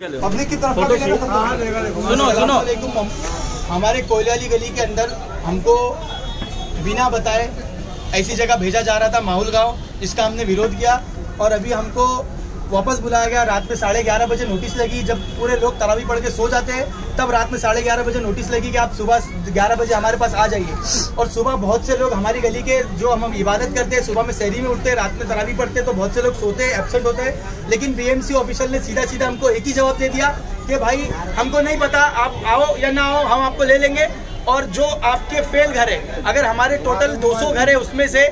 Public की तरफ़ का सुनो सुनो। हमारे कोयलाली गली के अंदर हमको बिना बताए ऐसी जगह भेजा जा रहा था माहौल गाँव। इसका हमने विरोध किया और अभी हमको वापस बुलाया गया। रात में साढ़े ग्यारह बजे नोटिस लगी। जब पूरे लोग तरावी पढ़ के सो जाते हैं, तब रात में साढ़े ग्यारह बजे नोटिस लगी कि आप सुबह ग्यारह बजे हमारे पास आ जाइए। और सुबह बहुत से लोग हमारी गली के जो हम इबादत करते हैं, सुबह में शहरी में उठते हैं, रात में तरावी पढ़ते हैं तो बहुत से लोग सोते हैं एबसेंट होते हैं। लेकिन बीएमसी ऑफिशियल ने सीधा सीधा हमको एक ही जवाब दे दिया कि भाई, हमको नहीं पता आप आओ या ना आओ, हम आपको ले लेंगे। और जो आपके फेल घर है, अगर हमारे टोटल 200 घर है, उसमें से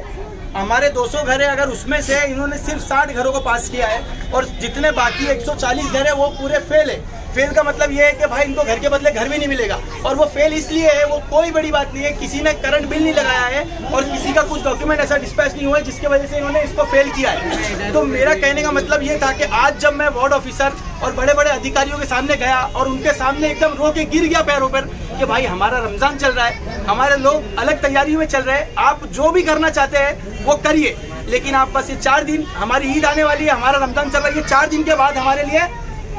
हमारे 200 घर है, अगर उसमें से इन्होंने सिर्फ़ 60 घरों को पास किया है और जितने बाकी 140 घर है, वो पूरे फेल है। फेल का मतलब ये है कि भाई इनको घर के बदले घर भी नहीं मिलेगा। और वो फेल इसलिए है, वो कोई बड़ी बात नहीं है, किसी ने करंट बिल नहीं लगाया है और किसी का कुछ डॉक्यूमेंट ऐसा डिस्पैच नहीं हुआ है, जिसकी वजह से इन्होंने इसको फेल किया है। तो मेरा कहने का मतलब ये था कि आज जब मैं वार्ड ऑफिसर और बड़े बड़े अधिकारियों के सामने गया और उनके सामने एकदम रो के गिर गया पैरों पर कि भाई हमारा रमज़ान चल रहा है, हमारे लोग अलग तैयारी में चल रहे हैं, आप जो भी करना चाहते हैं, वो करिए। लेकिन आप बस ये चार दिन, हमारी ईद आने वाली है, हमारा रमज़ान चल रहा है, ये चार दिन के बाद हमारे लिए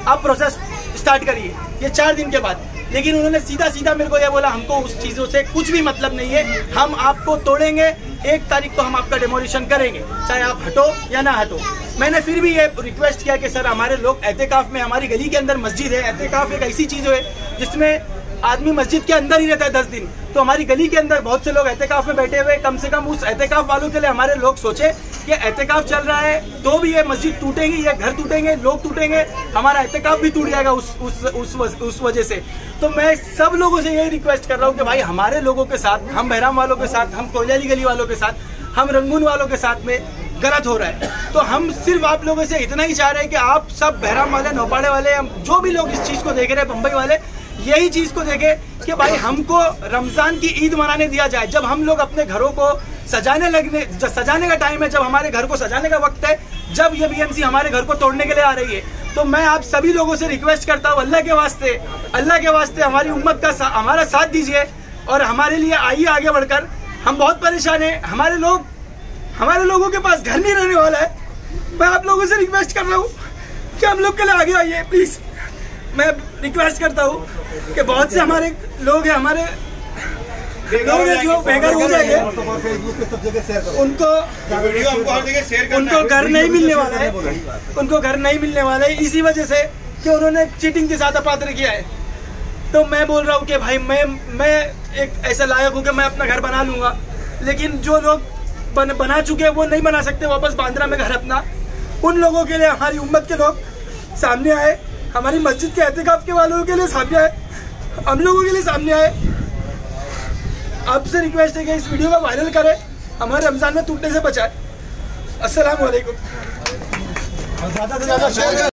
आप प्रोसेस स्टार्ट करिए, ये चार दिन के बाद। लेकिन उन्होंने सीधा सीधा मेरे को यह बोला, हमको उस चीज़ों से कुछ भी मतलब नहीं है, हम आपको तोड़ेंगे, एक तारीख को हम आपका डेमोलिशन करेंगे, चाहे आप हटो या ना हटो। मैंने फिर भी ये रिक्वेस्ट किया कि, सर, हमारे लोग एहतिकाफ में, हमारी गली के अंदर मस्जिद है एहतिकाफ एक ऐसी चीज़ है, जिसमें आदमी मस्जिद के अंदर ही रहता है दस दिन। तो हमारी गली के अंदर बहुत से लोग एहतिकाफ में बैठे हुए, कम से कम उस एहतिकाफ वालों के लिए हमारे लोग सोचे कि एहतिकाफ चल रहा है तो भी ये मस्जिद टूटेगी ये घर टूटेंगे, लोग टूटेंगे, हमारा एहतिकाफ भी टूट जाएगा उस उस उस उस वजह से। तो मैं सब लोगों से यही रिक्वेस्ट कर रहा हूँ कि भाई हमारे लोगों के साथ, हम बहराम वालों के साथ, हम कोयलाली गली वालों के साथ, हम रंगून वालों के साथ में गलत हो रहा है। तो हम सिर्फ़ आप लोगों से इतना ही चाह रहे हैं कि आप सब बहराम वाले, नौपाड़े वाले जो भी लोग इस चीज़ को देख रहे हैं बम्बई वाले यही चीज़ को देखे कि भाई हमको रमज़ान की ईद मनाने दिया जाए। जब हम लोग अपने घरों को सजाने लगने सजाने का टाइम है जब हमारे घर को सजाने का वक्त है जब ये बीएमसी हमारे घर को तोड़ने के लिए आ रही है तो मैं आप सभी लोगों से रिक्वेस्ट करता हूँ अल्लाह के वास्ते अल्लाह के वास्ते हमारी उम्मत का सा, हमारा साथ दीजिए और हमारे लिए आइए आगे बढ़कर। हम बहुत परेशान हैं। हमारे लोग हमारे लोगों के पास घर नहीं रहने वाला है। मैं आप लोगों से रिक्वेस्ट कर रहा हूँ कि हम लोग के लिए आगे आइए प्लीज़ मैं रिक्वेस्ट करता हूँ कि बहुत से हमारे लोग हैं हमारे लोग हैं जो बेघर हो जाएँगे। करो। उनको उनको घर नहीं मिलने वाला है। उनको घर नहीं मिलने वाला है इसी वजह से कि उन्होंने चीटिंग के साथ अपात्र किया है। तो मैं बोल रहा हूँ कि भाई मैं मैं एक ऐसा लायक हूँ कि मैं अपना घर बना लूँगा। लेकिन जो लोग बन, बना चुके हैं वो नहीं बना सकते वापस बांद्रा में घर अपना। उन लोगों के लिए हमारी उम्मत के लोग सामने आए। हमारी मस्जिद के एहतिकाफ के वालों के लिए सामने आए। हम लोगों के लिए सामने आए। आपसे रिक्वेस्ट है कि इस वीडियो को वायरल करें। हमारे रमज़ान में टूटने से बचाए। असलकुम ज़्यादा से ज़्यादा